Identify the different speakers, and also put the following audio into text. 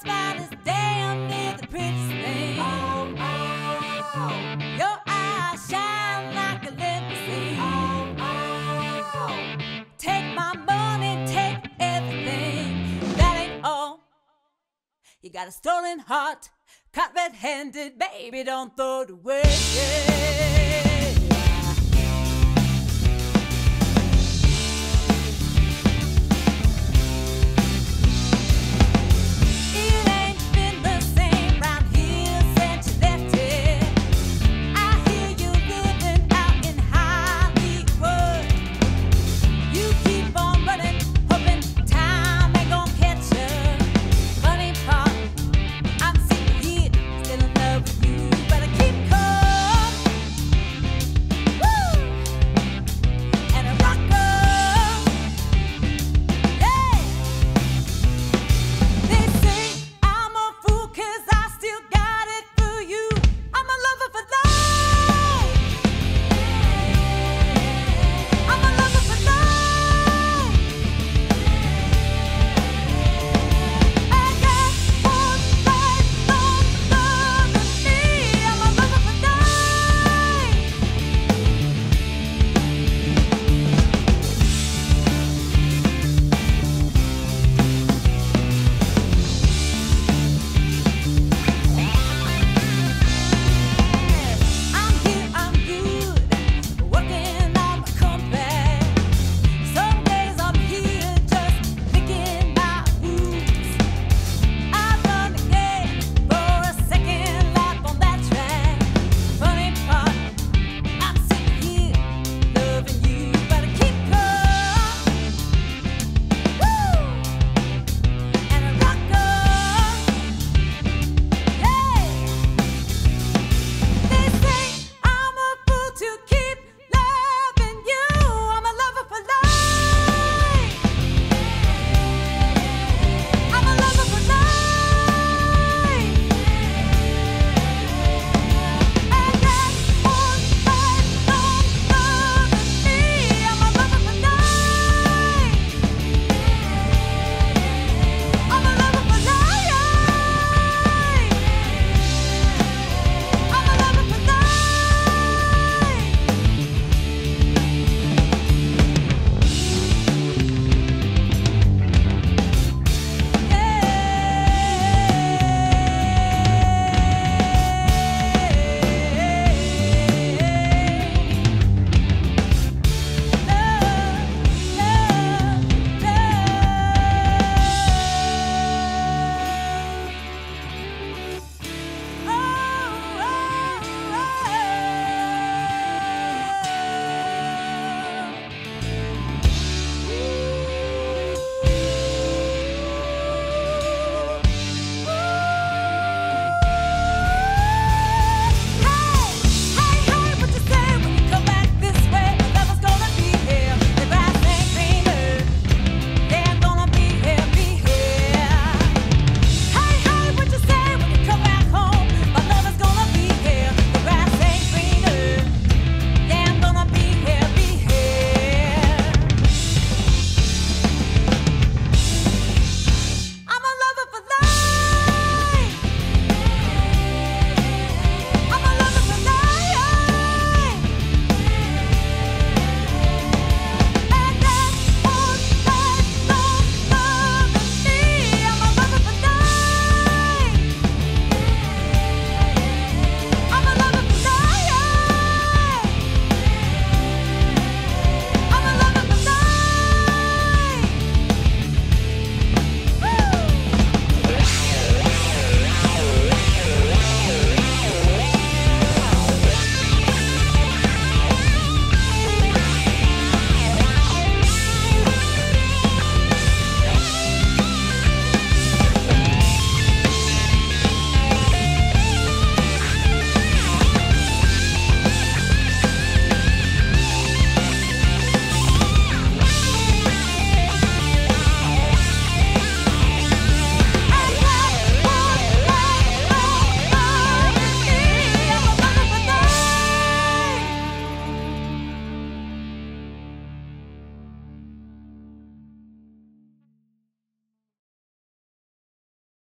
Speaker 1: Smile is damn near the prettiest thing.
Speaker 2: Oh, oh,
Speaker 1: Your eyes shine like a limousine.
Speaker 2: oh, oh.
Speaker 1: Take my money, take everything. That ain't all. You got a stolen heart, caught red-handed, baby. Don't throw it away.